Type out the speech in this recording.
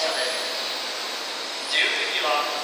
車線自由席は。